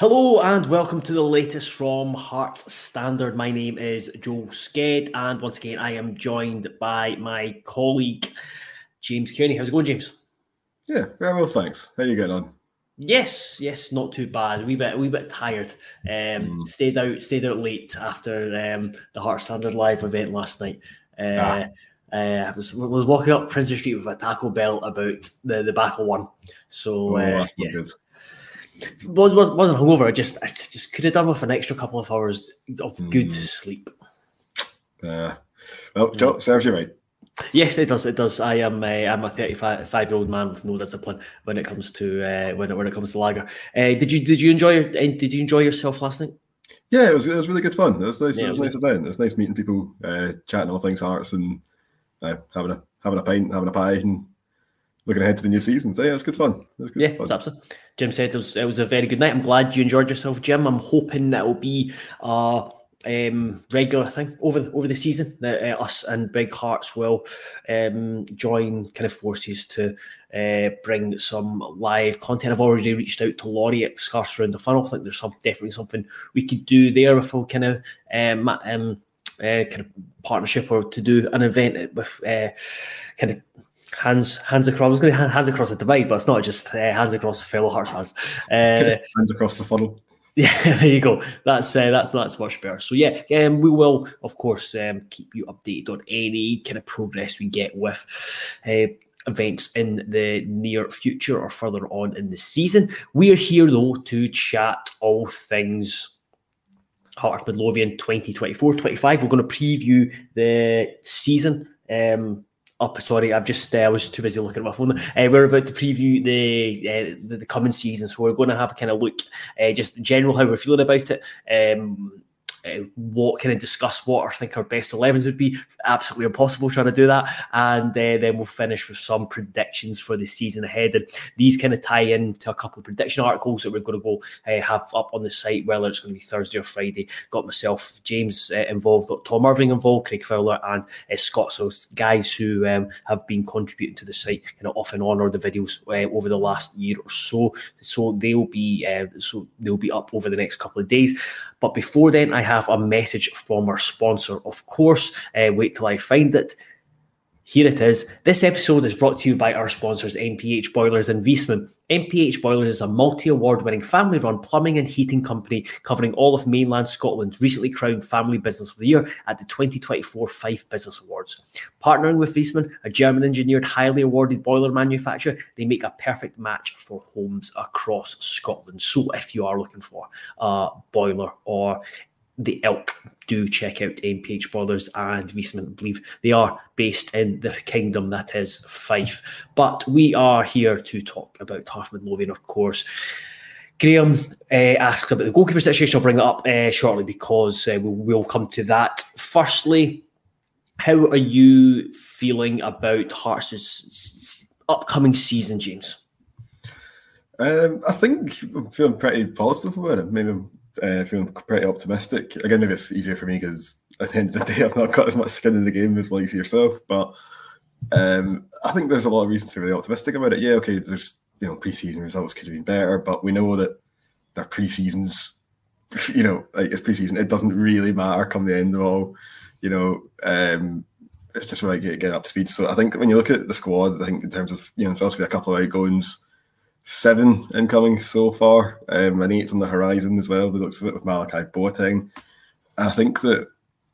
Hello and welcome to the latest from Hearts Standard. My name is Joel Sked, and once again, I am joined by my colleague James Kearney. How's it going, James? Yeah, very well, thanks. How you getting on? Yes, yes, not too bad. A wee bit, a wee bit tired. Um, mm. Stayed out, stayed out late after um, the Hearts Standard live event last night. Uh, ah. Uh, I was, was walking up Princes Street with a Taco Bell about the the back of one. So oh, uh, yeah. good. Was, was wasn't hungover. I just I just could have done with an extra couple of hours of mm. good sleep. Uh, well, Joe, serves you right. Yes, it does. It does. I am. Uh, I'm a 35 year old man with no discipline when it comes to uh, when it, when it comes to lager. Uh, did you did you enjoy did you enjoy yourself last night? Yeah, it was it was really good fun. It was nice. Yeah, it was, nice event. It was nice meeting people, uh, chatting all things Hearts, and uh, having a having a pint, having a pie, and looking ahead to the new season. So yeah, it was good fun. It was good yeah, fun. absolutely. Jim said it was, it was a very good night. I'm glad you enjoyed yourself, Jim. I'm hoping that will be a um, regular thing over the, over the season that uh, us and Big Hearts will um, join kind of forces to uh, bring some live content. I've already reached out to Laurie at Scarce Around the Funnel. I think there's some definitely something we could do there if we kind of um, um, uh, kind of partnership or to do an event with uh, kind of hands hands across. I was going to hands across the divide, but it's not just uh, hands across fellow hearts has. Uh, hands across the funnel. Yeah, there you go. That's uh, that's that's much better. So yeah, um, we will of course um, keep you updated on any kind of progress we get with uh, events in the near future or further on in the season. We are here though to chat all things Hearts Midlothian 2024-25. We're going to preview the season um, up. Sorry, I've just uh, I was too busy looking at my phone. Uh, we're about to preview the, uh, the, the coming season, so we're going to have a kind of look, uh, just general how we're feeling about it. Um, uh, what kind of discuss what I think our best 11s would be. Absolutely impossible trying to do that. And uh, then we'll finish with some predictions for the season ahead. And these kind of tie in to a couple of prediction articles that we're going to go uh, have up on the site, whether it's going to be Thursday or Friday. Got myself, James uh, involved, got Tom Irving involved, Craig Fowler, and uh, Scott. So guys who um, have been contributing to the site you know, off and on or the videos uh, over the last year or so. So they'll be so they'll be up over the next couple of days. But before then, I have a message from our sponsor, of course. Uh, wait till I find it. Here it is. This episode is brought to you by our sponsors, MPH Boilers and Viessmann. MPH Boilers is a multi award winning family run plumbing and heating company covering all of mainland Scotland, recently crowned Family Business of the Year at the 2024 Fife Business Awards. Partnering with Viessmann, a German engineered, highly awarded boiler manufacturer, they make a perfect match for homes across Scotland. So if you are looking for a boiler or the elk do check out MPH Boilers and Viessmann. I believe they are based in the kingdom that is Fife. But we are here to talk about Hearts Midlothian, of course. Graham uh, asks about the goalkeeper situation. I'll bring that up uh, shortly because uh, we will come to that. Firstly, how are you feeling about Hearts' upcoming season, James? Um, I think I'm feeling pretty positive about it. Maybe I'm uh, feeling pretty optimistic. Again, maybe it's easier for me because at the end of the day, I've not got as much skin in the game as like yourself. But um, I think there's a lot of reasons to be really optimistic about it. Yeah, okay, there's you know preseason results could have been better, but we know that their preseasons, you know, like it's preseason, it doesn't really matter come the end of all. You know, um, it's just really getting up to speed. So I think when you look at the squad, I think in terms of you know, there's also a couple of outgoings seven incoming so far, um, and eight from the horizon as well. The looks of it with Malachi Boateng. I think that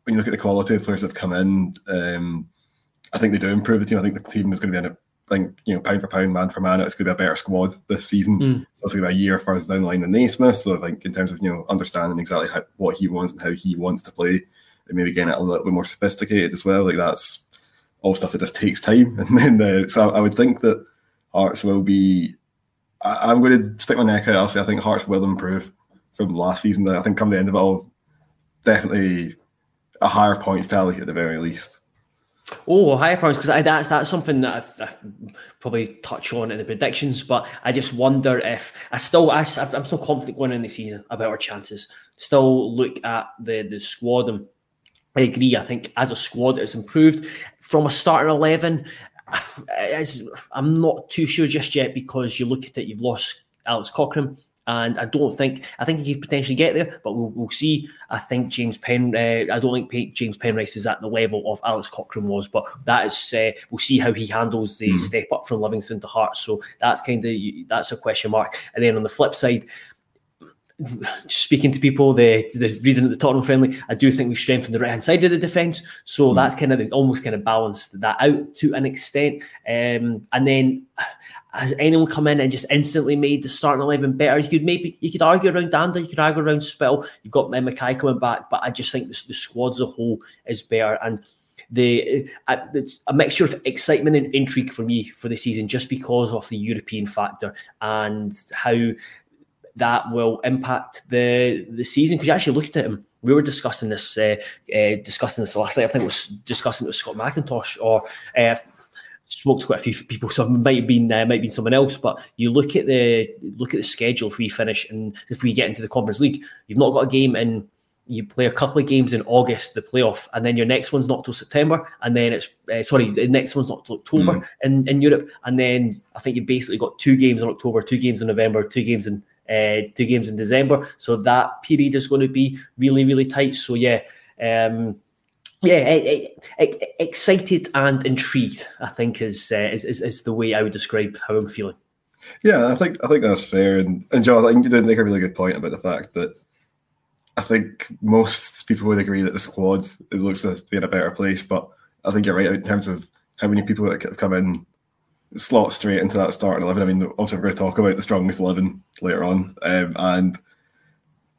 when you look at the quality of players that have come in, um, I think they do improve the team. I think the team is going to be in a I think you know pound for pound, man for man, it's going to be a better squad this season. Mm. So it's going to be a year further down the line than Naismith. So I think in terms of you know understanding exactly how, what he wants and how he wants to play, and maybe getting it a little bit more sophisticated as well. Like that's all stuff that just takes time. And then uh, so I would think that Hearts will be I, am going to stick my neck out. I'll say I think Hearts will improve from last season. I think come the end of it all, definitely a higher points tally at the very least. Oh, higher points because that's that's something that I, I, probably touch on in the predictions. But I just wonder if I still I, am still confident going in the season about our chances. Still look at the the squad and I agree. I think as a squad it's improved from a starting eleven. I'm not too sure just yet because you look at it, you've lost Alex Cochrane and I don't think I think he could potentially get there, but we'll, we'll see. I think James Penn. Uh, I don't think James Penrice is at the level of Alex Cochrane was, but that is uh, we'll see how he handles the mm. step up from Livingston to Hearts. So that's kind of that's a question mark. And then on the flip side, speaking to people, the, the reading at the Tottenham friendly, I do think we've strengthened the right hand side of the defence. So mm. that's kind of the, almost kind of balanced that out to an extent. Um, and then has anyone come in and just instantly made the starting eleven better? You could maybe you could argue around Dhanda, you could argue around Spill. You've got McKay coming back, but I just think the, the squad as a whole is better and. The uh, it's a mixture of excitement and intrigue for me for the season, just because of the European factor and how that will impact the the season. Because you actually looked at him, we were discussing this uh, uh, discussing this last night. I think it was discussing it with Scott McIntosh or. Uh, spoke to quite a few people, so it might have been uh, might have been someone else. But you look at the look at the schedule if we finish and if we get into the Conference League, you've not got a game in. You play a couple of games in August, the playoff, and then your next one's not till September, and then it's uh, sorry, the next one's not till October mm. in, in Europe, and then I think you basically got two games in October, two games in November, two games in uh, two games in December. So that period is going to be really, really tight. So yeah, um, yeah, excited and intrigued. I think is, uh, is, is is the way I would describe how I'm feeling. Yeah, I think I think that's fair. And and John, I think you did make a really good point about the fact that I think most people would agree that the squad it looks to be in a better place. But I think you're right in terms of how many people that have come in slot straight into that starting eleven. I mean, obviously, we're going to talk about the strongest eleven later on, um, and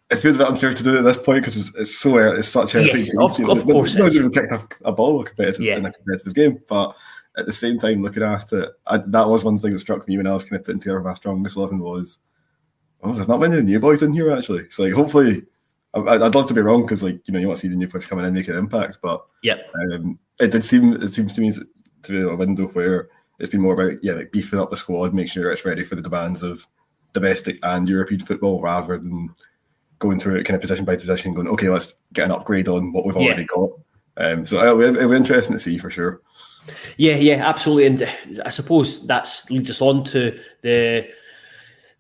it feels a bit unfair to do it at this point because it's, it's so it's such a yes, of, of course, no, even kicked a, a ball competitive, yeah. in a competitive game, but at the same time, looking at it, I, that was one thing that struck me when I was kind of putting together my strongest eleven was, oh, there's not many new boys in here actually. So like, hopefully. I'd love to be wrong because, like, you know, you want to see the new players coming in and make an impact, but yeah, um, it did seem it seems to me to be a window where it's been more about yeah, like beefing up the squad, making sure it's ready for the demands of domestic and European football, rather than going through it kind of position by position, going okay, let's get an upgrade on what we've already yeah. got. Um, so it'll, it'll be interesting to see for sure. Yeah, yeah, absolutely, and I suppose that leads us on to the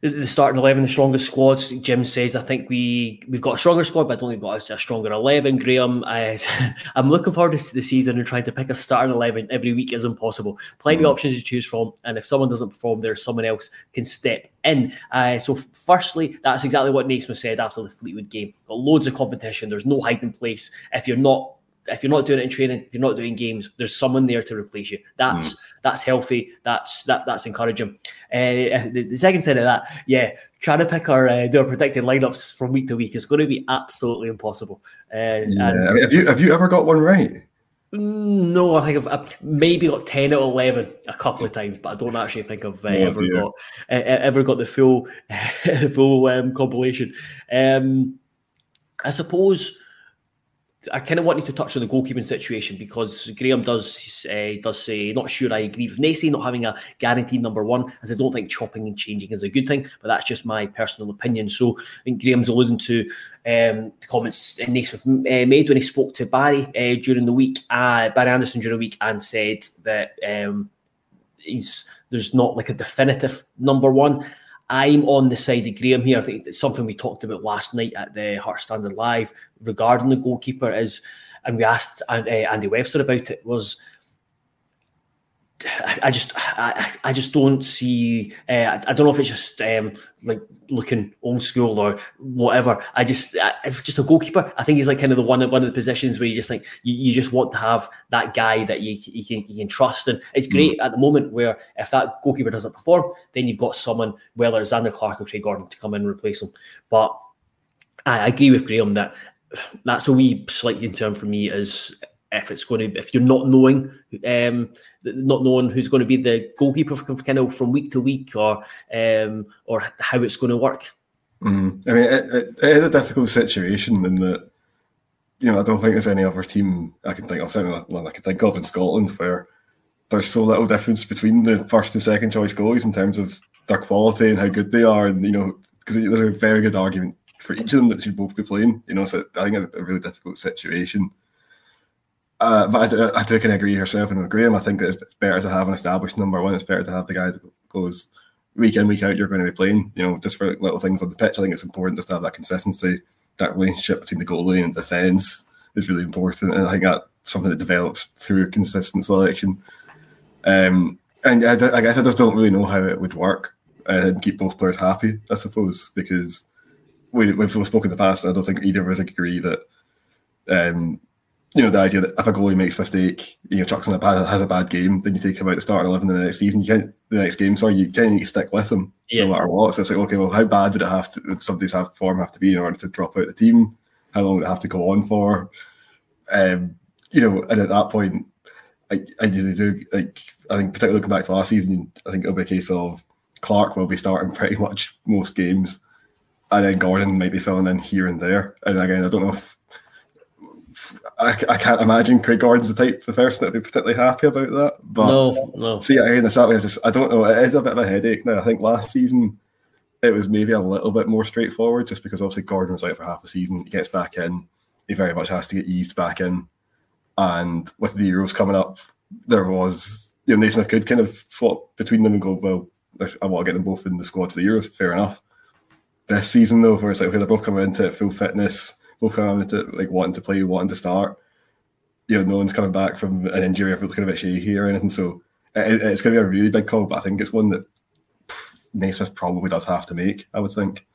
the starting eleven, the strongest squads. Jim says, I think we we've got a stronger squad, but I don't think we've got a, stronger eleven. Graham, I, am looking forward to the season and trying to pick a starting eleven every week is impossible. Plenty mm. of options to choose from, and if someone doesn't perform, there's someone else can step in. Uh, so, firstly, that's exactly what Naismith said after the Fleetwood game. Got loads of competition. There's no hiding place. If you're not if you're not doing it in training, if you're not doing games, there's someone there to replace you. That's mm. that's healthy. That's that that's encouraging. Uh, the, the, second side of that, yeah, trying to pick our uh, do our predicted lineups from week to week is going to be absolutely impossible. Uh, yeah, and, I mean, have you have you ever got one right? Mm, no, I think I've, I've, maybe got ten out of eleven a couple of times, but I don't actually think I've uh, oh, ever dear. got uh, ever got the full full um, compilation. Um, I suppose I kind of wanted to touch on the goalkeeping situation because Graham does uh, does say, not sure I agree with Nacy not having a guaranteed number one, as I don't think chopping and changing is a good thing, but that's just my personal opinion. So I think Graham's alluding to um, the comments Naismith uh, made when he spoke to Barry uh, during the week, uh, Barry Anderson during the week, and said that um, he's there's not like a definitive number one. I'm on the side of Graham here. I think it's something we talked about last night at the Heart Standard Live regarding the goalkeeper is, and we asked uh, Andy Webster about it, was I just I, I just don't see uh, I don't know if it's just um, like looking old school or whatever. I just if just a goalkeeper, I think he's like kind of the one one of the positions where you just like you, you just want to have that guy that you, you can you can trust, and it's mm. great mm. at the moment where if that goalkeeper doesn't perform, then you've got someone whether it's Zander Clark or Craig Gordon to come in and replace him. But I, I agree with Graham that that's a wee slight concern for me is if it's going to if you're not knowing um, not knowing who's going to be the goalkeeper from kind of from week to week or um, or how it's going to work. Mm. I mean, it, it, it is a difficult situation in that you know I don't think there's any other team I can think of certainly one I can think of in Scotland where there's so little difference between the first and second choice goalies in terms of their quality and how good they are, and you know because there's a very good argument for each of them that should both be playing. You know, so I think it's a really difficult situation. Uh, but I do, I do kind of agree yourself and agree Graham. I think that it's better to have an established number one. It's better to have the guy that goes week in week out you're going to be playing. You know, just for little things on the pitch, I think it's important just to have that consistency. That relationship between the goalie and defence is really important, and I think that's something that develops through consistent selection. Um, and I, I, guess I just don't really know how it would work and keep both players happy. I suppose because we, we've spoken in the past, I don't think either of us agree that um, you know, the idea that if a goalie makes a mistake, you know, chucks in a bad, has a bad game, then you take him out to start 11 in the next season. You can't, the next game, sorry, you can't need to stick with him yeah. no matter what. So it's like, okay, well, how bad would it have to, would somebody's have form have to be in order to drop out the team? How long would it have to go on for? Um, you know, and at that point, I, I really do, like, I think particularly looking back to last season, I think it'll be a case of Clark will be starting pretty much most games, and then Gordon might be filling in here and there. And again, I don't know if I, I can't imagine Craig Gordon's the type of person that'd be particularly happy about that. But no, no. See, again, it's that way. I just I don't know. It is a bit of a headache now. I think last season it was maybe a little bit more straightforward, just because obviously Gordon was out for half a season. He gets back in. He very much has to get eased back in. And with the Euros coming up, there was you know Naismith could kind of swap between them and go, well, I want to get them both in the squad for the Euros. Fair enough. This season though, where it's like okay, they're both coming into full fitness both coming into like wanting to play, wanting to start. You know, no one's coming back from an injury or looking a bit shaky or anything. So it, it's going to be a really big call, but I think it's one that Naismith probably does have to make. I would think.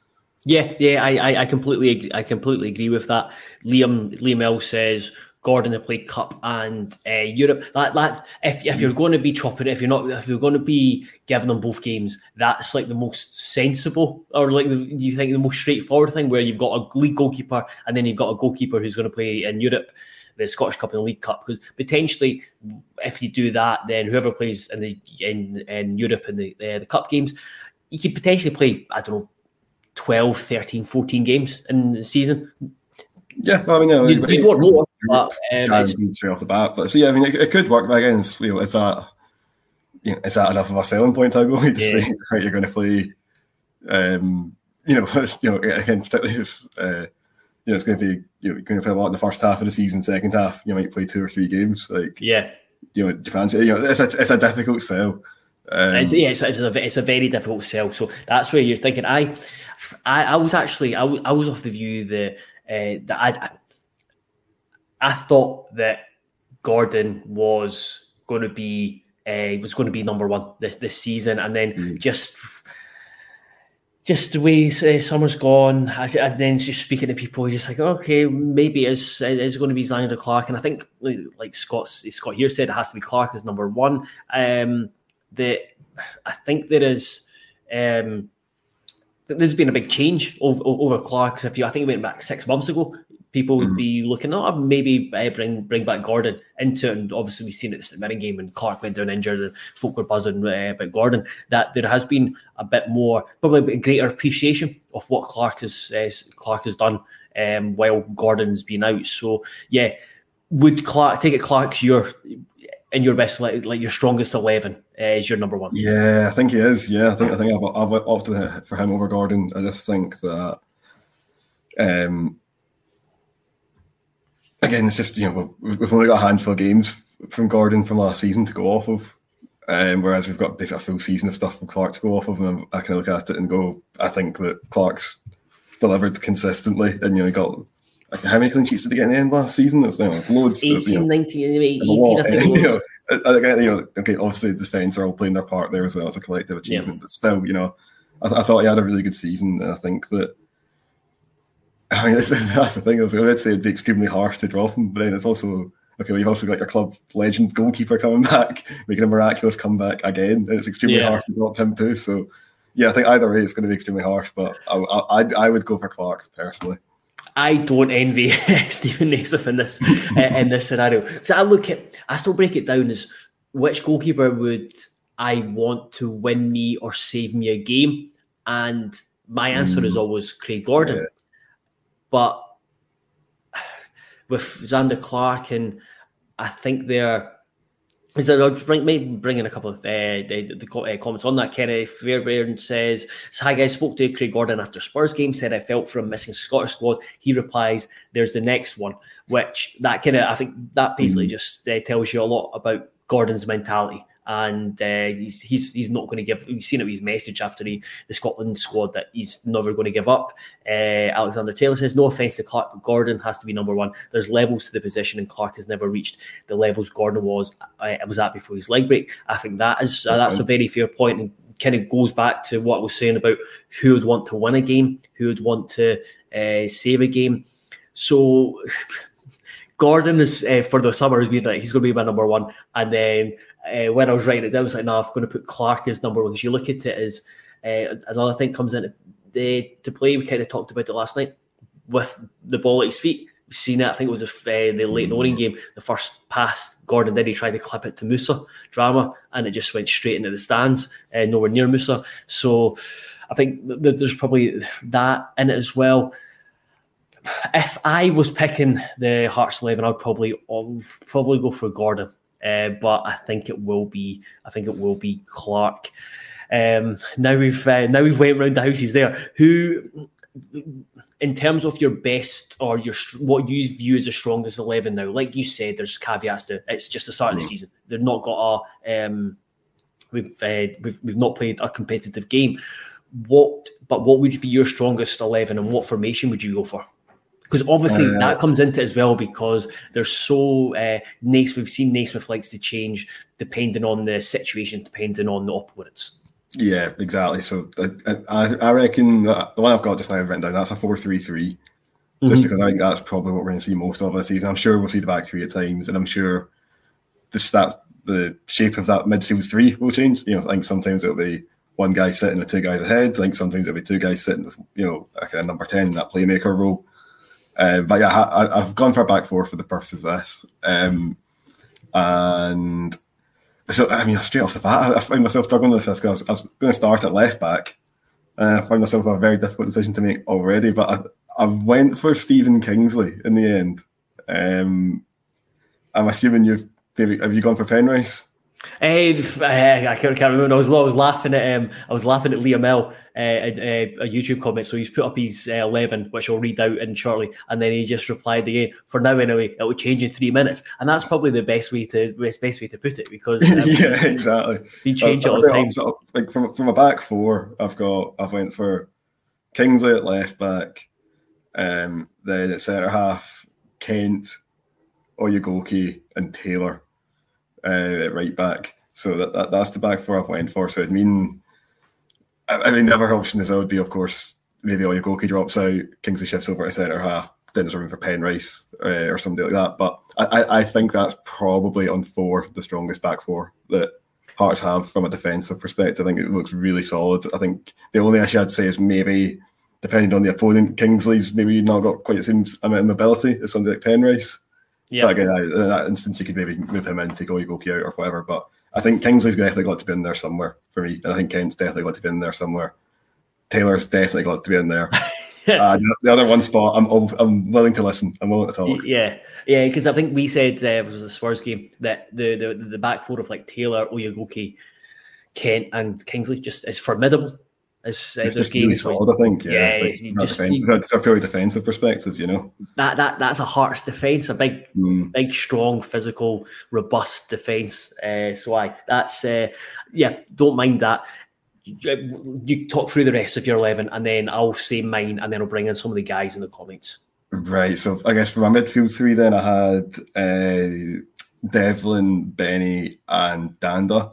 Yeah, yeah, I, I, completely, I completely agree with that. Liam, Liam L says Gordon to play Cup and uh, Europe. That that if if you're going to be chopping, if you're not, if you're going to be giving them both games, that's like the most sensible, or like the, you think the most straightforward thing, where you've got a league goalkeeper and then you've got a goalkeeper who's going to play in Europe, the Scottish Cup and the League Cup. Because potentially, if you do that, then whoever plays in the in in Europe in the uh, the Cup games, you could potentially play I don't know 12, 13, 14 games in the season yeah, well, I mean, yeah, you'd, you'd want more, but um, guaranteed straight off the bat. But so yeah, I mean, it, it could work. But again, it's, you know, is that you know, is that enough of a selling point to go to yeah. say right, you're going to play? Um, you know, you know, again, particularly if uh, you know it's going to be you know you're going to play a lot in the first half of the season. Second half, you might play two or three games. Like yeah, you know, do you fancy? You know, it's a it's a difficult sell. Um, it's, yeah, it's, it's, a, it's a very difficult sell. So that's where you're thinking. I, I, I was actually I, I was off the view that uh, that I, I thought that Gordon was going to be uh, was going to be number one this this season, and then mm. just just the way uh, summer's gone, and then just speaking to people, just like okay, maybe it's it's going to be Zander Clark, and I think like, like Scott's Scott here said, it has to be Clark as number one. Um, that I think there is. Um, there's been a big change over, over Clark's. If you, I think it went back six months ago, people would mm. be looking, oh, maybe uh, bring bring back Gordon into it. And obviously, we've seen it the St game when Clark went down injured and folk were buzzing uh, about Gordon. That there has been a bit more, probably a greater appreciation of what Clark has uh, Clark has done um, while Gordon's been out. So yeah, would Clark take it? Clark's your in your best like your strongest eleven uh, is your number one. Yeah, I think he is. Yeah, I think I think I've, I've opted for him over Gordon. I just think that, um, again, it's just you know we've only got a handful of games from Gordon from last season to go off of, um, whereas we've got basically a full season of stuff from Clark to go off of, and I can look at it and go, I think that Clark's delivered consistently, and you know he got how many clean sheets did he get in the end last season? Was you know, loads. 18, of, you know, 19, 18, I think you know, again, you know, okay, obviously the defence are all playing their part there as well. It's a collective achievement, yeah. but still, you know, I, I, thought he had a really good season, and I think that. I mean, this, that's the thing. I was going to say it'd be extremely harsh to drop him, but then it's also okay. Well, you've also got your club legend goalkeeper coming back, making a miraculous comeback again, and it's extremely yeah. harsh to drop him too. So, yeah, I think either way it's going to be extremely harsh, but I, I, I would go for Clark personally. I don't envy Steven Naismith in this uh, in this scenario because I look at I still break it down as which goalkeeper would I want to win me or save me a game, and my answer mm. is always Craig Gordon. Yeah. But with Zander Clark and I think they're is that I'll bring, maybe bring in a couple of uh, the, the, uh, comments on that. Kenny Fairbairn says, "Hi guys, spoke to Craig Gordon after Spurs game. Said I felt for him missing Scottish squad. He replies, "There's the next one." Which that kind of I think that basically mm. just uh, tells you a lot about Gordon's mentality and uh, he's, he's he's not going to give. We've seen it with his message after the, the Scotland squad that he's never going to give up. Uh, Alexander Taylor says, "No offense to Clark, but Gordon has to be number one. There's levels to the position, and Clark has never reached the levels Gordon was uh, was at before his leg break. I think that is uh, that's a very fair point and kind of goes back to what I was saying about who would want to win a game, who would want to uh, save a game. So." Gordon is uh, for the summer has been like he's going to be my number one, and then uh, when I was writing it down, I was like, no, I'm going to put Clark as number one because you look at it as uh, another thing comes in the, to play. We kind of talked about it last night with the ball at his feet. We've seen it. I think it was uh, the Leyton Orient game. The first pass Gordon did, he tried to clip it to Musa Drammeh, and it just went straight into the stands, uh, nowhere near Musa. So I think th- there's probably that in it as well. If I was picking the Hearts eleven, I'd probably I'd probably go for Gordon. Uh, but I think it will be I think it will be Clark. Um, now we've uh, now we've went around the houses there. Who, in terms of your best or your what you view as the strongest eleven now, like you said, there's caveats to it's just the start mm. of the mm. season. They've not got a um, we've, uh, we've we've not played a competitive game. What but what would be your strongest eleven, and what formation would you go for? Because obviously uh, that comes into it as well because they're so uh, Naismith. We've seen Naismith likes to change depending on the situation, depending on the opponents. Yeah, exactly. So I, I reckon the one I've got just now written down that's a four-three-three, just mm-hmm. because I think that's probably what we're going to see most of this season. I'm sure we'll see the back three at times, and I'm sure the stat, the shape of that midfield three will change. You know, I think sometimes it'll be one guy sitting with two guys ahead. I think sometimes it'll be two guys sitting with you know like a number ten in that playmaker role. Uh, but yeah, I, have gone for a back four for the purposes of this. Um, and so, I mean, straight off the bat, I, find myself struggling with this because I was, going to start at left back. Uh, I find myself a very difficult decision to make already, but I, I went for Stephen Kingsley in the end. Um, I'm assuming you've have you gone for Penrice? Uh, I can't, can't remember. I was, I was laughing at um, I was laughing at Liam L, uh, a, a, YouTube comment. So he's put up his uh, eleven, which I'll read out in shortly, and then he just replied again. For now, anyway, it will change in three minutes, and that's probably the best way to best, best way to put it because um, yeah, exactly. We change it all the time. Sort of, like from from a back four, I've got I've went for Kingsley at left back, um, then at centre half, Kent, Oyegoke, and Taylor uh, right back. So that, that, that's the back four I've went for. So I mean, I, I mean, the other option is I would be, of course, maybe Oyegoke drops out, Kingsley shifts over to centre half, then there's room for Penrice uh, or somebody like that. But I, I think that's probably on four the strongest back four that Hearts have from a defensive perspective. I think it looks really solid. I think the only issue I'd say is maybe depending on the opponent, Kingsley's maybe not got quite the same amount of mobility as somebody like Penrice. Yeah. But again, in that instance, you could maybe move him in, take Oyegoke out or whatever. But I think Kingsley's definitely got to be in there somewhere for me. And I think Kent's definitely got to be in there somewhere. Taylor's definitely got to be in there. uh, the other one spot, I'm I'm willing to listen. I'm willing to talk. Yeah, yeah, because I think we said uh, it was the Spurs game that the, the the back four of like Taylor, Oyegoke, Kent, and Kingsley just is formidable as, it's just really solid, I think. Yeah, yeah just, it's a purely defensive perspective, you know. That that that's a Hearts defense, a big, mm. big, strong, physical, robust defense. Uh, so I that's uh, yeah, don't mind that. You, you talk through the rest of your eleven, and then I'll say mine, and then I'll bring in some of the guys in the comments. Right. So I guess for my midfield three, then I had uh, Devlin, Benny, and Dhanda.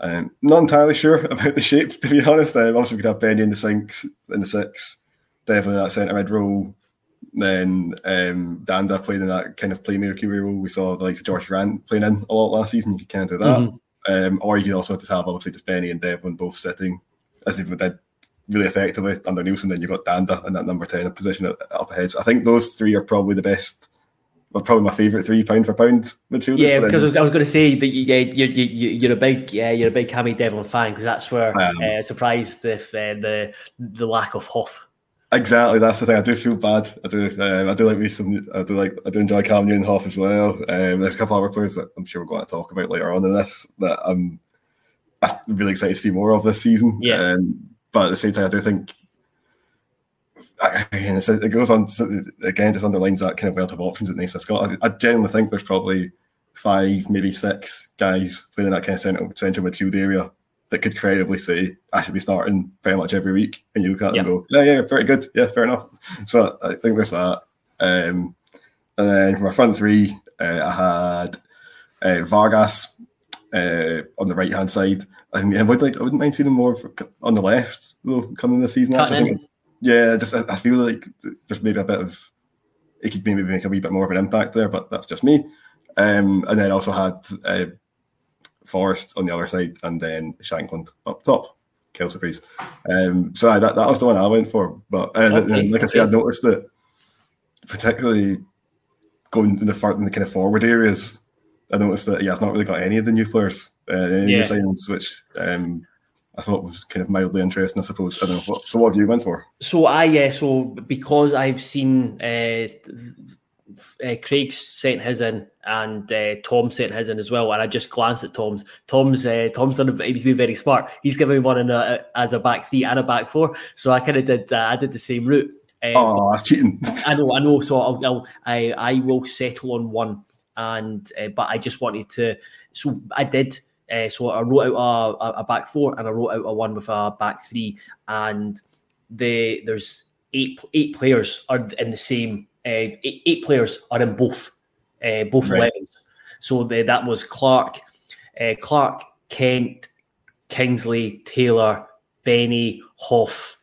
Um, not entirely sure about the shape, to be honest. Um, also, we could have Benny in the sinks in the six, definitely that centre mid role. Then um, Dhanda playing in that kind of playmaker role. We saw the likes of Jorge Grant playing in a lot last season. You could kind of do that. Mm-hmm. Um, or you could also just have obviously just Benny and Devlin both sitting as if did really effectively under Neilson. Then you've got Dhanda in that number 10 position up ahead. So I think those three are probably the best probably my favourite three pound for pound midfielders. Yeah, because I was, was, going to say that you, you're, you, are a big yeah, you're a big Cammy Devlin fan because that's where um, uh, surprised if uh, the the lack of Hoff. Exactly, that's the thing. I do feel bad. I do. Um, I do like me some. I do like. I do enjoy Calem Nieuwenhof as well. Um, there's a couple other players that I'm sure we're going to talk about later on in this that I'm, I'm really excited to see more of this season. Yeah. Um, but at the same time, I do think again, it goes on again, just underlines that kind of wealth of options at Naismith Scott. I, I genuinely think there's probably five, maybe six guys playing in that kind of central central midfield area that could credibly say I should be starting pretty much every week, and you look at yep. and go, yeah, yeah, very good, yeah, fair enough. So I think there's that. Um, and then for my front three, uh, I had uh, Vargas uh, on the right hand side. I, mean, I would like I wouldn't mind seeing him more on the left though coming this season. Think, yeah, just I, feel like there's maybe a bit of it could maybe make a wee bit more of an impact there, but that's just me. Um, and then also had uh, Forrest on the other side, and then Shankland up top. Kill surprise. Um, so I, that, that was the one I went for. But uh, okay. like I said, I noticed that particularly going in the, far, in the kind of forward areas, I noticed that yeah, I've not really got any of the new players, uh, any yeah. new signings, which um, I thought was kind of mildly interesting. I suppose. I don't know. What, so what have you went for? So I yeah. So because I've seen uh, uh, Craig sent his in and uh, Tom sent his in as well, and I just glanced at Tom's. Tom's uh, Tom's done. He's been very smart. He's given me one in a, as a back three and a back four. So I kind of did. Uh, I did the same route. Um, oh, that's cheating. I know, I know. So I'll, I'll, I I will settle on one, and uh, but I just wanted to. So I did. Uh, so I wrote out a, a, back four and I wrote out a one with a back three, and the there's eight eight players are in the same. Uh, eight, eight, players are in both uh, both right. 11s. So the, that was Clark, uh, Clark, Kent, Kingsley, Taylor, Benny, Hoff,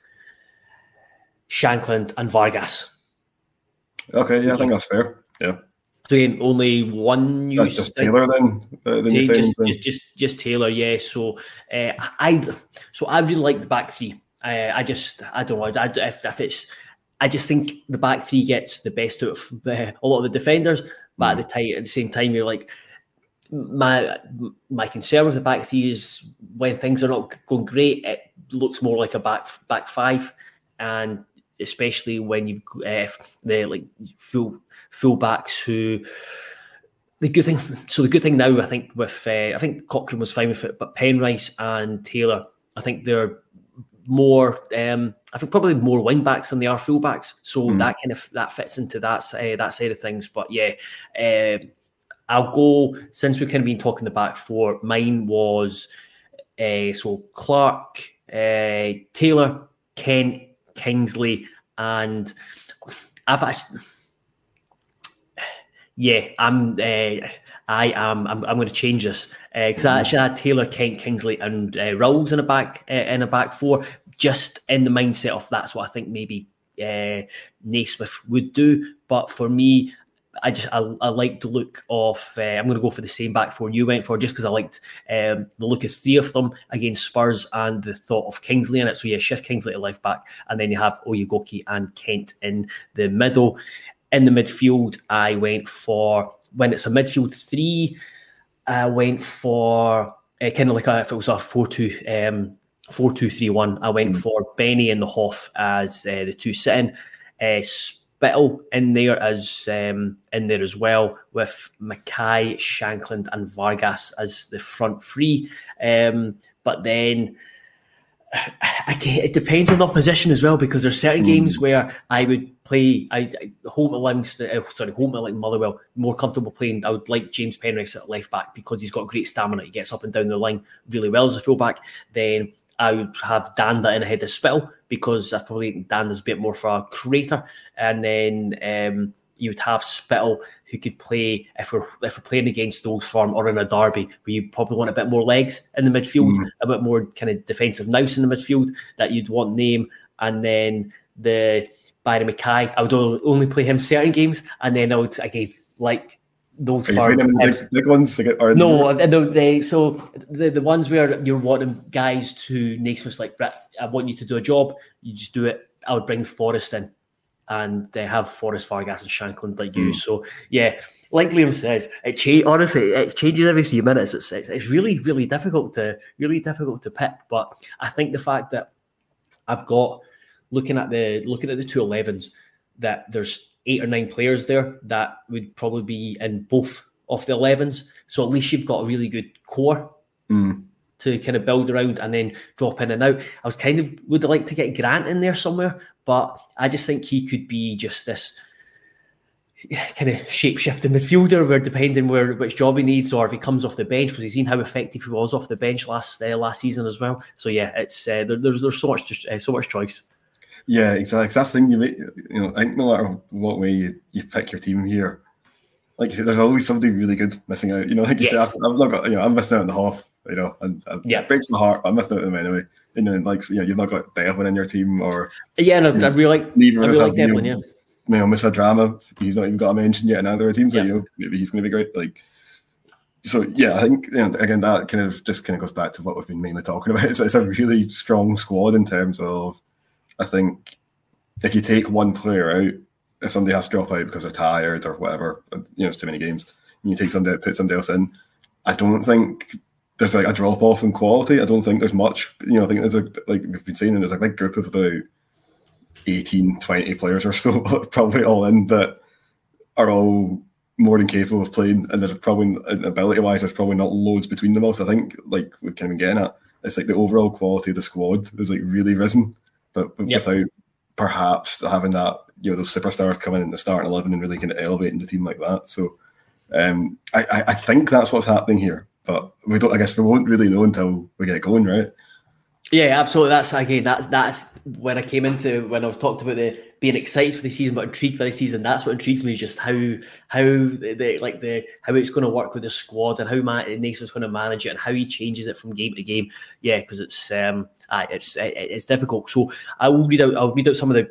Shankland, and Vargas. Okay, yeah, I think that's fair. Yeah. Again, only one new. That's just Taylor then. Uh, the just, just, just, just Taylor, yeah. So uh, I, so I really like the back three. Uh, I just, I don't know. I, if, if it's, I just think the back three gets the best out of the, a lot of the defenders, but at the time, at the same time, you're like, my my concern with the back three is when things are not going great, it looks more like a back back five, and especially when you've uh, the like full full backs who the good thing. So the good thing now, I think, with uh, I think Cochrane was fine with it, but Penrice and Taylor, I think they're more. Um, I think probably more wing backs than they are full backs. So mm. that kind of that fits into that uh, that side of things. But yeah. Uh, I'll go since we've kind of been talking the back four. Mine was uh, so Clark, uh, Taylor, Kent, Kingsley, and I've actually, yeah, I'm, uh, I am, I'm, I'm going to change this because uh, I actually had Taylor, Kent, Kingsley, and uh, Rowles in a back uh, in a back four, just in the mindset of that's what I think maybe uh, Naismith would do. But for me, I just I, I like the look of uh, I'm going to go for the same back four you went for just because I liked um, the look of three of them against Spurs and the thought of Kingsley in it. So yeah, shift Kingsley to left back, and then you have Oyegoke and Kent in the middle. In the midfield, I went for when it's a midfield three. I went for uh, kind of like a, if it was a four two. Um, Four two three one. I went mm. for Benny and the Hoff as uh, the two sitting. Uh, Spittal in there as um, in there as well with McKay, Shankland, and Vargas as the front three. Um, but then it depends on the opposition as well because there's certain mm. games where I would play I, I home at Livingston, uh, sorry, home at like Motherwell, more comfortable playing. I would like James Penrice at left back because he's got great stamina. He gets up and down the line really well as a fullback. Then I would have Dhanda in ahead of Spittal because I probably think Dhanda's a bit more for a creator. And then um, you would have Spittal who could play if we're if we're playing against Old Firm or in a derby where you probably want a bit more legs in the midfield, mm. a bit more kind of defensive nous in the midfield that you'd want name. And then the Barrie McKay, I would only play him certain games, and then I would again like those are, are the big, big, ones get are no the, they, so the, the ones where you're wanting guys to Naismith's like I want you to do a job you just do it. I would bring Forrest in and they have Forrest Vargas and Shankland like you. Mm. so yeah like Liam says it cha- honestly it changes every few minutes. It's, it's, it's really really difficult to really difficult to pick but I think the fact that I've got looking at the looking at the two 11s that there's eight or nine players there that would probably be in both of the 11s. So at least you've got a really good core mm. to kind of build around and then drop in and out. I was kind of would like to get Grant in there somewhere, but I just think he could be just this. kind of shape shifting midfielder. We're depending where which job he needs, or if he comes off the bench because he's seen how effective he was off the bench last uh, last season as well. So yeah, it's uh, there, there's there's so much uh, so much choice. Yeah, exactly. That's the thing you make. You know, I think no matter what way you, you pick your team here, like you said, there's always somebody really good missing out. You know, like you yes. said, I've, I've, not got. You know, I'm missing out on the half. You know, and, and yeah, it breaks my heart. I'm missing out on them anyway. And then like you know, you've not got Devlin in your team, or yeah, no, I really like. I really like Devlin. Yeah you know, Musa Drammeh. He's not even got a mention yet in other teams. So, yeah. you know, maybe he's going to be great. Like, so yeah, I think you know, again that kind of just kind of goes back to what we've been mainly talking about. It's a really strong squad in terms of, I think, if you take one player out, if somebody has to drop out because they're tired or whatever, uh, you know, it's too many games, and you take somebody out, put somebody else in, I don't think there's like a drop off in quality. I don't think there's much. You know, I think there's a like we've been saying, there's a big group of about 18, 20 players or so, probably all in, that are all more than capable of playing. And there's probably, ability wise, there's probably not loads between them all. So I think, like, we're kind of getting at, it's like the overall quality of the squad is like really risen, but yep. without perhaps having that, you know, those superstars coming in the starting 11 and really kind of elevating the team like that. So um, I, I think that's what's happening here. But we don't, I guess we won't really know until we get going, right? Yeah, absolutely. That's again, that's that's when I came into when I was talked about the being excited for the season but intrigued by the season. That's what intrigues me just how how the, like the how it's going to work with the squad and how Matt Nason's going to manage it and how he changes it from game to game. Yeah, because it's um it's it's difficult. So I will read out. I'll read out some of the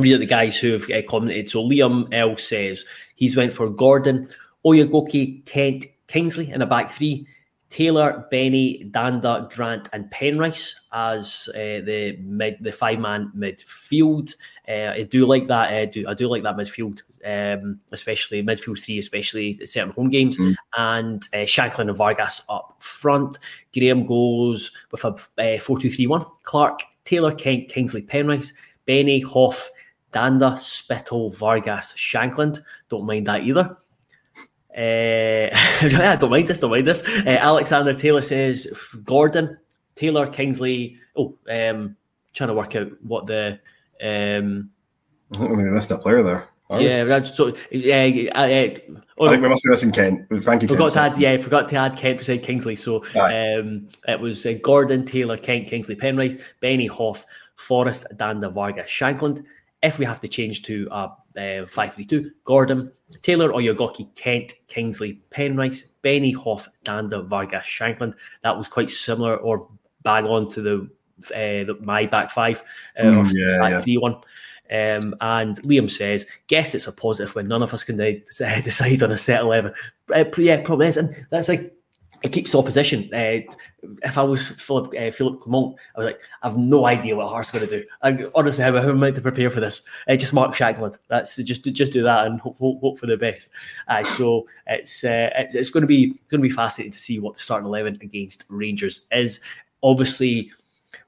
read out the guys who have uh, commented. So Liam L says he's went for Gordon, Oyegoke, Kent, Kingsley in a back three. Taylor, Benny, Dhanda, Grant, and Penrice as uh, the mid, the five man midfield. Uh, I do like that. I do I do like that midfield, um, especially midfield three, especially certain home games, mm. and uh, Shankland and Vargas up front. Graham goes with a uh, four two three one. Clark, Taylor, Kent, Kingsley, Penrice, Benny, Hoff, Dhanda, Spittal, Vargas, Shankland. Don't mind that either. Uh, I don't mind this, don't mind this. Uh, Alexander Taylor says Gordon, Taylor, Kingsley. Oh, um, trying to work out what the. Um, I think we missed a player there. Yeah, so. Yeah, uh, uh, oh, I think we must be missing Kent. Frankie forgot Kent. to add. Yeah, forgot to add Kent beside Kingsley. So um, it was uh, Gordon, Taylor, Kent, Kingsley, Penrice, Benny Hoff, Forrest, Dhanda, Vargas, Shankland. If we have to change to a uh, 532, Gordon, Taylor, Oyegoke, Kent, Kingsley, Penrice, Benny, Hoff, Dhanda, Vargas, Shankland. That was quite similar or bang on to the, uh, the my back five uh, mm, or yeah, back yeah. three one. Um, and Liam says, "Guess it's a positive when none of us can decide on a set eleven. Uh, yeah, probably is, and that's like it keeps opposition. Uh, if I was Philip uh, Philip Clement, I was like, I've no idea what Hearts going to do. I honestly, how, how am I to prepare for this? Uh, just Mark Shankland. That's just just do that and hope, hope, hope for the best. Uh, so it's, uh, it's it's going to be going to be fascinating to see what the starting eleven against Rangers is. Obviously,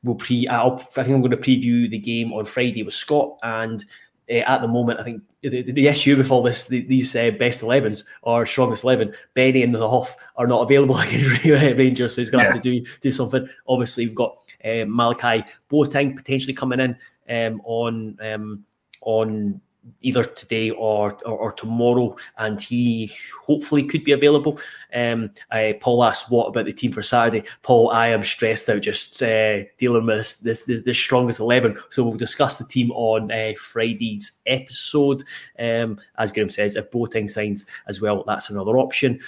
we'll pre. I'll, I think I'm going to preview the game on Friday with Scott and uh, at the moment, I think the, the, issue with all this, the, these uh, best 11s or strongest 11, Benny and the Hoff are not available against Rangers, so he's going to yeah. have to do do something. Obviously, we've got uh, Malachi Boateng potentially coming in um, on um, on either today or, or, or tomorrow, and he hopefully could be available. Um, I, Paul asked what about the team for Saturday. Paul, I am stressed out just uh, dealing with this, this, this, this strongest eleven. So we'll discuss the team on uh, Friday's episode. Um, as Graham says, if Boateng signs as well, that's another option.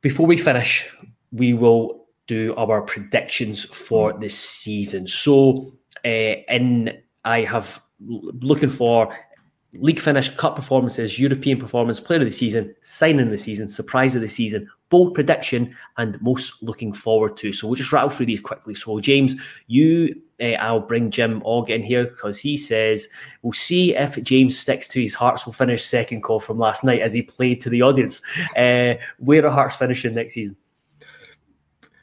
Before we finish, we will do our predictions for this season. So, uh, in I have looking for league finish, cup performances, European performance, player of the season, signing of the season, surprise of the season, bold prediction, and most looking forward to. So we'll just rattle through these quickly. So James, you, uh, I'll bring Jim Og in here because he says we'll see if James sticks to his Hearts will finish second call from last night as he played to the audience. Uh, where are Hearts finishing next season?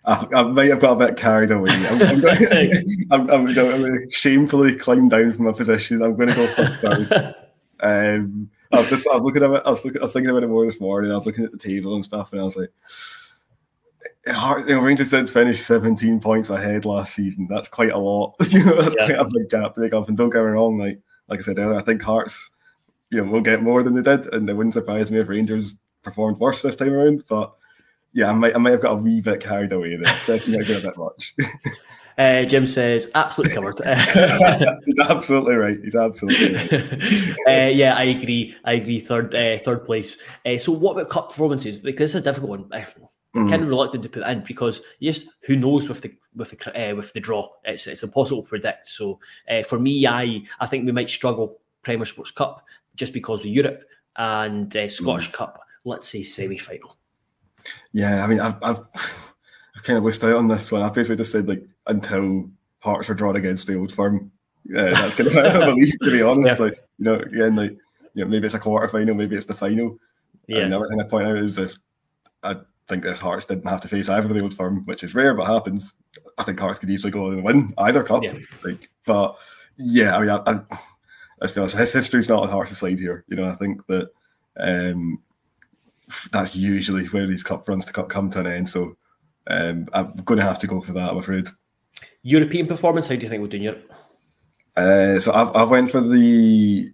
I, I might have got a bit carried away. I'm, I'm, going, I'm, I'm, going to shamefully climb down from my position. I'm going to go first down. Um, I was just I was looking at it. I was looking. I was thinking about it more this morning. I was looking at the table and stuff, and I was like, Hard, you know, Rangers did finish 17 points ahead last season. That's quite a lot. you know, that's yeah. quite a big gap to make up. And don't get me wrong, like like I said earlier, I think Hearts, you know we'll get more than they did, and it wouldn't surprise me if Rangers performed worse this time around. But yeah, I might I might have got a wee bit carried away there. Second, I got a bit much. Uh, Jim says, absolutely covered. He's absolutely right. He's absolutely right. uh, yeah, I agree. I agree. Third, uh, third place. Uh, so, what about cup performances? Because this is a difficult one. I'm mm. kind of reluctant to put in because just who knows with the with the uh, with the draw. It's it's impossible to predict. So, uh, for me, I I think we might struggle Premier Sports Cup just because of Europe and Scottish mm. Cup. Let's say semi final. Yeah, I mean, I've, I've I've kind of missed out on this one. I basically just said like until Hearts are drawn against the old firm. Yeah, that's kind of what I believe, to be honest. Yeah. Like, you know, again, like, you know, maybe it's a quarter final, maybe it's the final. Yeah. And the other thing I point out is if I think if Hearts didn't have to face either of the old firm, which is rare but happens, I think Hearts could easily go and win either cup. Yeah. Like, but yeah, I mean, I, I, I feel his history's not on Hearts' side here. You know, I think that um, that's usually where these cup runs to come to an end. So um, I'm going to have to go for that, I'm afraid. European performance, how do you think we'll do in Europe? Uh, so I've, I've went for the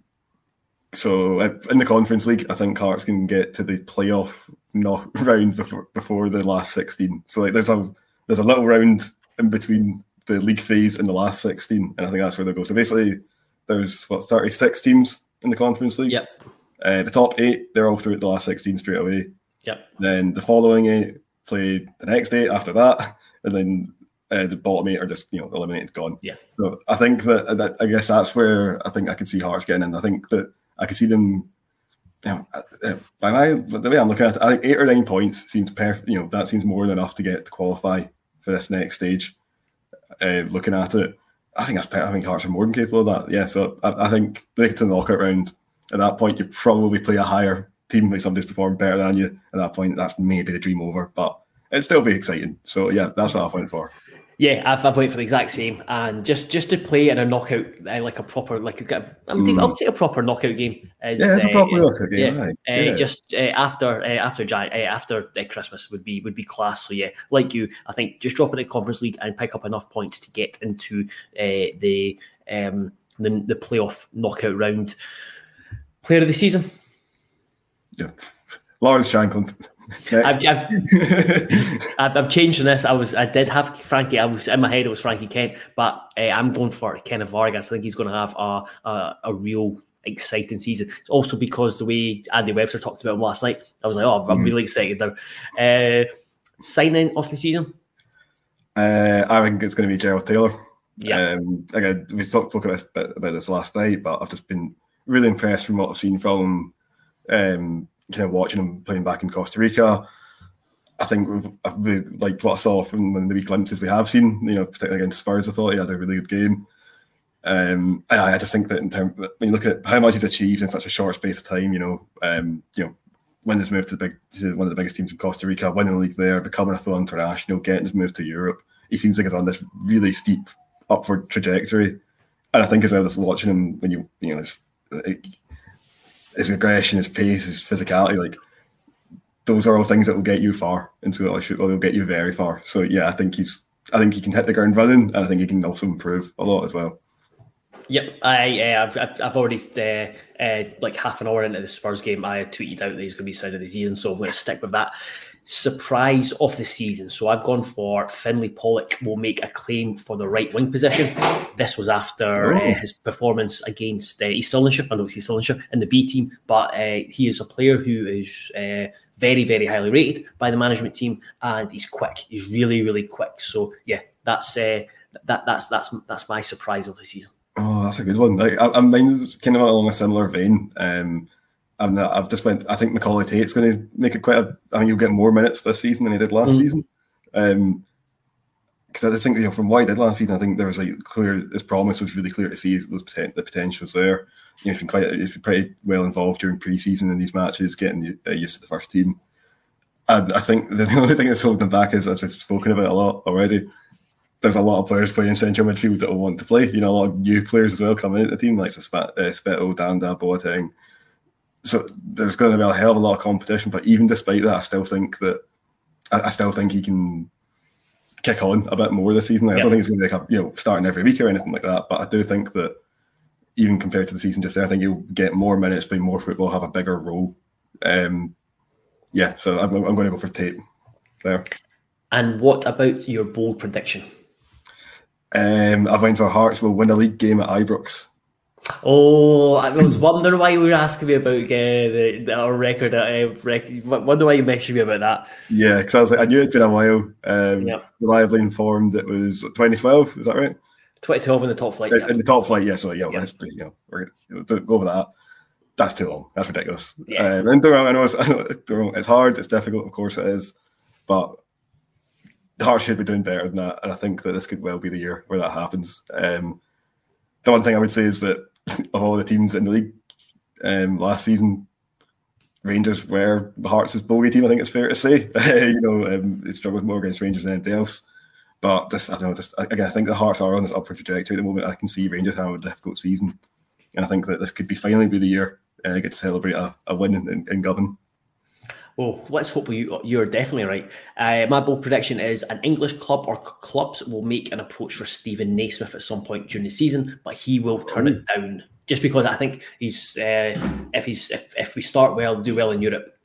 so uh, in the Conference League, I think Hearts can get to the playoff knock round before before the last sixteen. So like there's a there's a little round in between the league phase and the last sixteen, and I think that's where they go. So basically, there's what thirty six teams in the Conference League. Yep. Uh, the top eight, they're all through at the last sixteen straight away. Yep. Then the following eight play the next day after that, and then uh, the bottom eight are just you know eliminated, gone. Yeah. So I think that, that I guess that's where I think I could see Hearts getting in. I think that I could see them. You know, uh, by my the way I'm looking at it, I think eight or nine points seems perfect. You know, that seems more than enough to get to qualify for this next stage. Uh, looking at it, I think that's. I think Hearts are more than capable of that. Yeah. So I, I think break to the knockout round. At that point, you probably play a higher team like somebody's performed better than you at that point, that's maybe the dream over. But it'd still be exciting. So yeah, that's what I went for. Yeah, I've, I've waited for the exact same, and just just to play in a knockout, uh, like a proper, like a, I mean, mm. I'll say a proper knockout game. Is, yeah, it's a proper uh, knockout game. Yeah, uh, yeah. just uh, after uh, after after Christmas would be would be class. So yeah, like you, I think just drop it in Conference League and pick up enough points to get into the um the the playoff knockout round. Player of the season. Yeah. Lawrence Shankland. I've, I've, I've, changed this. I was I did have Frankie. I was in my head. It was Frankie Kent, but uh, I'm going for Kenneth Vargas. I think he's going to have a, a, a real exciting season. It's also because the way Andy Webster talked about him last night, I was like, oh, I'm mm. really excited now. Uh, signing off the season. Uh, I think it's going to be Gerald Taylor. Yeah. Um, again, we talked, about, about this last night, but I've just been really impressed from what I've seen from him um, kind of watching him playing back in Costa Rica. I think we've, really liked what I saw from the wee glimpses we have seen. You know, particularly against Spurs, I thought he had a really good game. Um, and I, I just think that in terms when you look at how much he's achieved in such a short space of time, you know, um, you know, when he's moved to, the big, to one of the biggest teams in Costa Rica, winning the league there, becoming a full international, getting his move to Europe, he seems like he's on this really steep upward trajectory. And I think as well as watching him when you you know his aggression, his pace, his physicality, like those are all things that will get you far into it, or they'll get you very far. So yeah, I think he's, I think he can hit the ground running, and I think he can also improve a lot as well. Yep, I, uh, I've, I've already uh, uh, like half an hour into the Spurs game, I tweeted out that he's going to be signed of the season, so I'm going to stick with that surprise of the season. So I've gone for Finlay Pollock will make a claim for the right wing position. This was after uh, his performance against uh, East Stirlingshire, I know it's East Stirlingshire in the B team, but uh, he is a player who is uh, very, very highly rated by the management team, and he's quick. He's really, really quick. So yeah, that's uh, that that's that's that's my surprise of the season. Oh, that's a good one. Like, I, I mine's kind of along a similar vein. Um, I'm not, I've just went. I think Macaulay Tate's going to make it quite a. I mean, you'll get more minutes this season than he did last mm. season. Um, because I just think you know from what he did last season, I think there was like clear. His promise was really clear to see. Those poten- the potential was there. You know, he's been quite. He's been pretty well involved during preseason in these matches, getting uh, used to the first team. And I think the only thing that's holding him back is, as we've spoken about a lot already, there's a lot of players playing central midfield that will want to play. You know, a lot of new players as well coming into the team, like Spittal, uh, Spittal Dhanda, Boateng so there's going to be a hell of a lot of competition. But even despite that, I still think that I, I still think he can kick on a bit more this season. Like, yeah. I don't think it's going to be like a, you know starting every week or anything like that. But I do think that even compared to the season just there, I think he'll get more minutes, play more football, have a bigger role. Um, yeah, so I'm, I'm going to go for Tate there. And what about your bold prediction? Um, I went for Hearts will win a league game at Ibrox. Oh, I was wondering why you were asking me about uh, the, the, our record. Uh, rec- wonder why you mentioned me about that. Yeah, because I was like, I knew it'd been a while. Um, yeah. Reliably informed, it was 2012. Is that right? 2012 in the top flight. In, yeah. in the top flight, yeah. So yeah, yeah. Let's, you know, we're gonna go over that. That's too long. That's ridiculous. Yeah. Um, and I know, it's, I know it's hard. It's difficult, of course it is, but Hearts should be doing better than that. And I think that this could well be the year where that happens. Um, the one thing I would say is that of all the teams in the league um, last season, Rangers were Hearts' bogey team. I think it's fair to say. you know, um, they struggled more against Rangers than anything else. But I don't know. Just again, I think the Hearts are on this upward trajectory at the moment. I can see Rangers having a difficult season, and I think that this could be finally be the year uh, get to celebrate a, a win in, in, in Govan. Well, let's hope you, you're definitely right. Uh, my bold prediction is an English club or clubs will make an approach for Steven Naismith at some point during the season, but he will turn it down just because I think he's uh, if he's if, if we start well, do well in Europe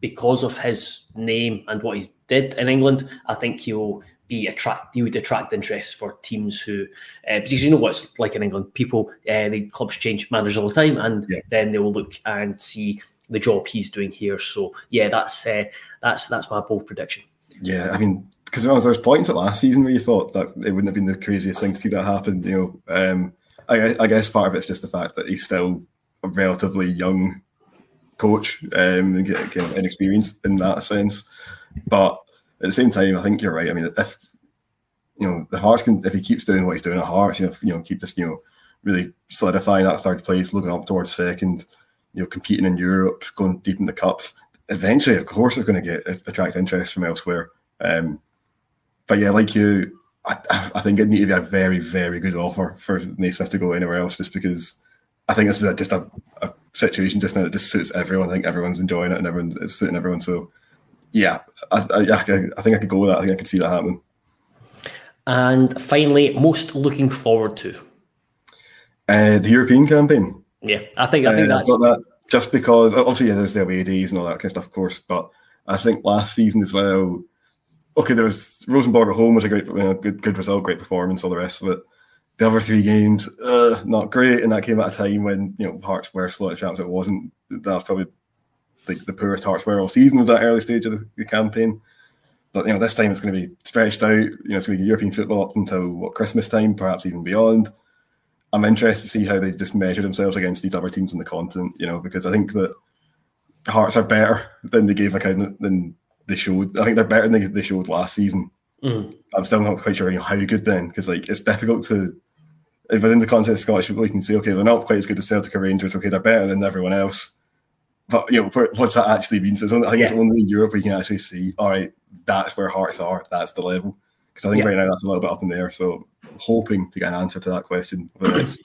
because of his name and what he did in England, I think he'll be attract he would attract interest for teams who uh, because you know what's like in England, people uh, the clubs change managers all the time, and yeah. then they will look and see the job he's doing here. So yeah, that's uh, that's that's my bold prediction. Yeah, I mean, because there was points at last season where you thought that it wouldn't have been the craziest thing to see that happen. You know, um, I, I, guess part of it's just the fact that he's still a relatively young coach um, and inexperienced in that sense. But at the same time, I think you're right. I mean, if you know the Hearts can, if he keeps doing what he's doing at Hearts, you know, you know, keep this, you know, really solidifying that third place, looking up towards second you know, competing in Europe, going deep in the cups. Eventually, of course, it's going to get attract interest from elsewhere. Um, but yeah, like you, I, I, think it need to be a very, very good offer for Naismith to go anywhere else, just because I think this is a, just a, a, situation just now that just suits everyone. I think everyone's enjoying it and everyone is suiting everyone. So yeah, I, I, I think I could go with that. I think I could see that happening. And finally, most looking forward to uh, the European campaign. Yeah, I think I think uh, that's that just because obviously yeah, there's the days and all that kind of stuff, of course. But I think last season as well. Okay, there was Rosenborg at home was a great, you know, good, good result, great performance, all the rest of it. The other three games, uh, not great, and that came at a time when you know Hearts were slotted champs. It wasn't. That was probably like the poorest Hearts were all season. Was that early stage of the, the campaign? But you know, this time it's going to be stretched out. You know, it's going to be European football up until what Christmas time, perhaps even beyond. I'm interested to see how they just measure themselves against these other teams in the continent, you know, because I think that Hearts are better than they gave account than they showed. I think they're better than they showed last season. Mm. I'm still not quite sure you know, how good then, because like it's difficult to within the context of Scottish football, you can say, okay, they're not quite as good as Celtic or Rangers. Okay, they're better than everyone else. But you know, what's that actually mean? So it's only, I think yeah. it's only in Europe where you can actually see, all right, that's where Hearts are. That's the level. Because I think yeah. right now that's a little bit up in the air. So hoping to get an answer to that question over the next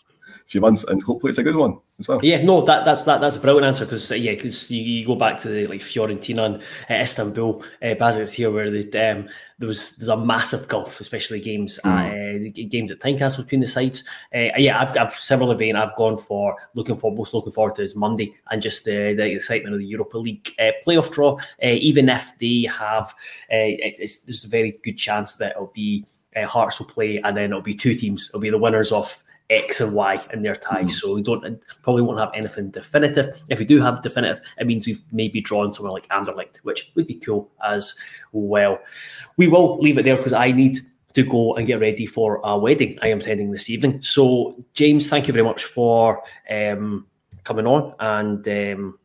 few months, and hopefully it's a good one as well. Yeah, no, that that's that, that's a brilliant answer because uh, yeah, because you, you, go back to the like Fiorentina and uh, Istanbul, uh, Basaksehir where the, um, there was there's a massive gulf, especially games mm. at, uh, games at Tynecastle between the sides. Uh, yeah, I've got similar vein. I've gone for looking for most looking forward to is Monday and just the, the excitement of the Europa League uh, playoff draw. Uh, even if they have, uh, it's, there's a very good chance that it'll be uh, Hearts will play, and then it'll be two teams. It'll be the winners of X and Y in their ties. Mm. So we don't probably won't have anything definitive. If we do have definitive, it means we've maybe drawn somewhere like Anderlecht, which would be cool as well. We will leave it there because I need to go and get ready for a wedding I am attending this evening. So James, thank you very much for um, coming on and. Um,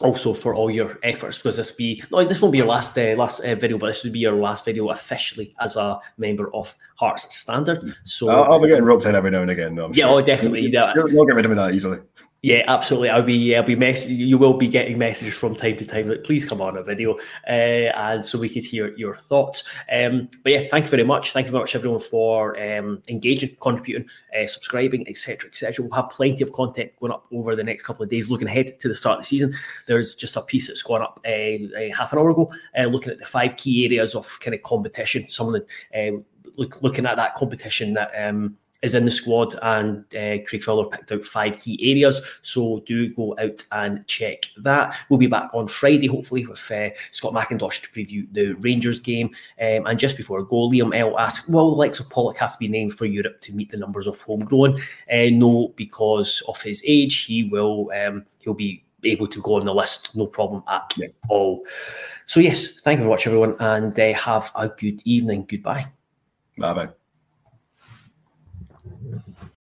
also for all your efforts because this be no this won't be your last uh, last uh, video but this would be your last video officially as a member of Hearts Standard. So I'll, I'll be getting roped in every now and again though yeah sure. oh definitely you, will you'll get rid of me that easily yeah, absolutely. I'll be I'll be mess. You will be getting messages from time to time. Like, please come on a video, uh, and so we could hear your thoughts. Um, but yeah, thank you very much. Thank you very much, everyone, for um, engaging, contributing, uh, subscribing, etc., etc. We'll have plenty of content going up over the next couple of days. Looking ahead to the start of the season, there's just a piece that's gone up uh, half an hour ago, uh, looking at the five key areas of kind of competition. Some of the um, look, looking at that competition that. Um, is in the squad, and uh, Craig Fowler picked out five key areas. So do go out and check that. We'll be back on Friday, hopefully, with uh, Scott McIntosh to preview the Rangers game. Um, and just before I go, Liam L asks, Will the likes of Pollock have to be named for Europe to meet the numbers of homegrown? Uh, no, because of his age, he will um, he'll be able to go on the list, no problem at yeah. all. So yes, thank you very much, everyone, and uh, have a good evening. Goodbye. Bye bye.